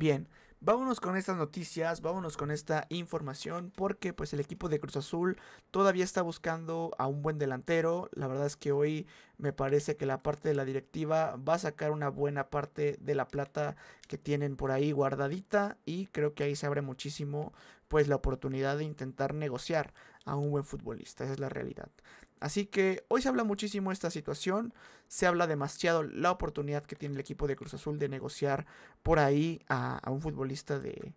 Bien, vámonos con estas noticias, vámonos con esta información, porque pues el equipo de Cruz Azul todavía está buscando a un buen delantero. La verdad es que hoy me parece que la parte de la directiva va a sacar una buena parte de la plata que tienen por ahí guardadita y creo que ahí se abre muchísimo pues la oportunidad de intentar negociar a un buen futbolista, esa es la realidad. Así que hoy se habla muchísimo de esta situación, se habla demasiado la oportunidad que tiene el equipo de Cruz Azul de negociar por ahí a, un futbolista de,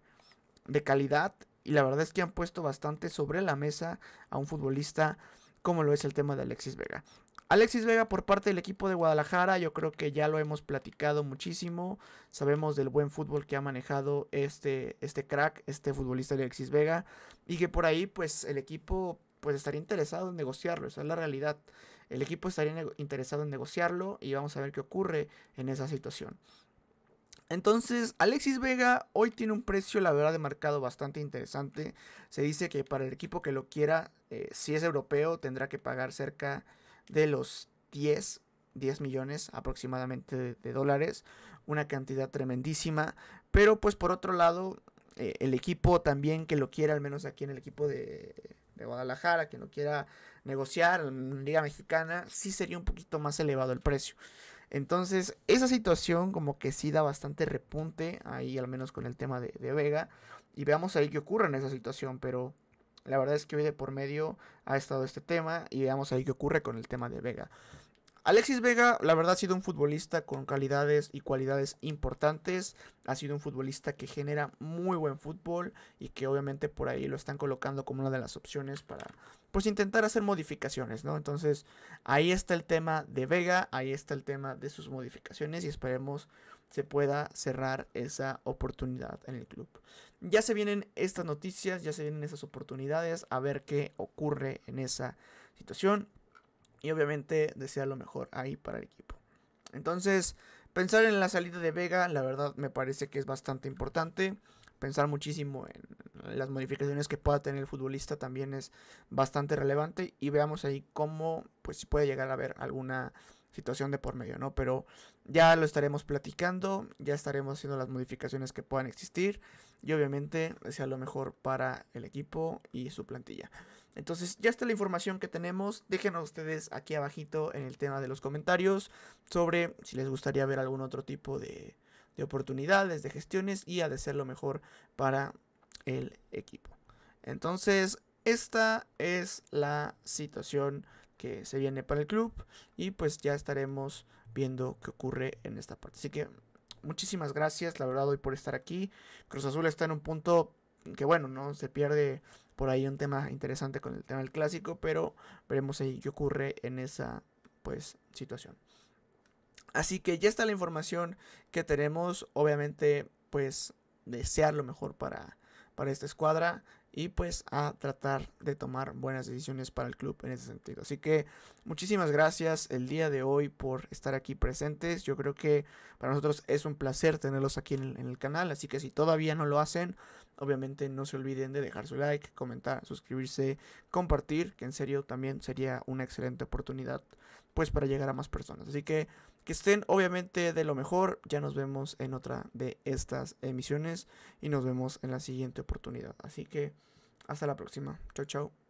de calidad y la verdad es que han puesto bastante sobre la mesa a un futbolista como lo es el tema de Alexis Vega. Alexis Vega por parte del equipo de Guadalajara, yo creo que ya lo hemos platicado muchísimo. Sabemos del buen fútbol que ha manejado este, este crack, este futbolista Alexis Vega. Y que por ahí, pues, el equipo pues estaría interesado en negociarlo, esa es la realidad. El equipo estaría interesado en negociarlo y vamos a ver qué ocurre en esa situación. Entonces, Alexis Vega hoy tiene un precio, la verdad, de mercado bastante interesante. Se dice que para el equipo que lo quiera, eh, si es europeo, tendrá que pagar cerca de los 10, 10 millones aproximadamente de, dólares. Una cantidad tremendísima. Pero pues por otro lado, eh, el equipo también que lo quiera, al menos aquí en el equipo de, de Guadalajara, que no quiera negociar en Liga Mexicana, sí sería un poquito más elevado el precio. Entonces, esa situación como que sí da bastante repunte ahí, al menos con el tema de, Vega. Y veamos ahí qué ocurre en esa situación, pero la verdad es que hoy de por medio ha estado este tema y veamos ahí qué ocurre con el tema de Vega. Alexis Vega, la verdad, ha sido un futbolista con calidades y cualidades importantes. Ha sido un futbolista que genera muy buen fútbol y que obviamente por ahí lo están colocando como una de las opciones para pues intentar hacer modificaciones, ¿no? Entonces, ahí está el tema de Vega, ahí está el tema de sus modificaciones y esperemos se pueda cerrar esa oportunidad en el club. Ya se vienen estas noticias, ya se vienen esas oportunidades, a ver qué ocurre en esa situación y obviamente desear lo mejor ahí para el equipo. Entonces, pensar en la salida de Vega, la verdad me parece que es bastante importante. Pensar muchísimo en las modificaciones que pueda tener el futbolista también es bastante relevante y veamos ahí cómo pues si puede llegar a haber alguna situación de por medio, ¿no? Pero ya lo estaremos platicando, ya estaremos haciendo las modificaciones que puedan existir y obviamente sea lo mejor para el equipo y su plantilla. Entonces ya está la información que tenemos, déjenos ustedes aquí abajito en el tema de los comentarios sobre si les gustaría ver algún otro tipo de, de oportunidades, de gestiones y a de ser lo mejor para el equipo. Entonces, esta es la situación que se viene para el club y pues ya estaremos viendo qué ocurre en esta parte. Así que muchísimas gracias, la verdad, hoy por estar aquí. Cruz Azul está en un punto que bueno, no se pierde por ahí un tema interesante con el tema del clásico, pero veremos ahí qué ocurre en esa pues situación. Así que ya está la información que tenemos, obviamente pues desear lo mejor para, para esta escuadra y pues a tratar de tomar buenas decisiones para el club en ese sentido. Así que muchísimas gracias el día de hoy por estar aquí presentes. Yo creo que para nosotros es un placer tenerlos aquí en el, canal, así que si todavía no lo hacen, obviamente no se olviden de dejar su like, comentar, suscribirse, compartir, que en serio también sería una excelente oportunidad pues para llegar a más personas. Así que que estén obviamente de lo mejor. Ya nos vemos en otra de estas emisiones y nos vemos en la siguiente oportunidad. Así que hasta la próxima. Chao, chao.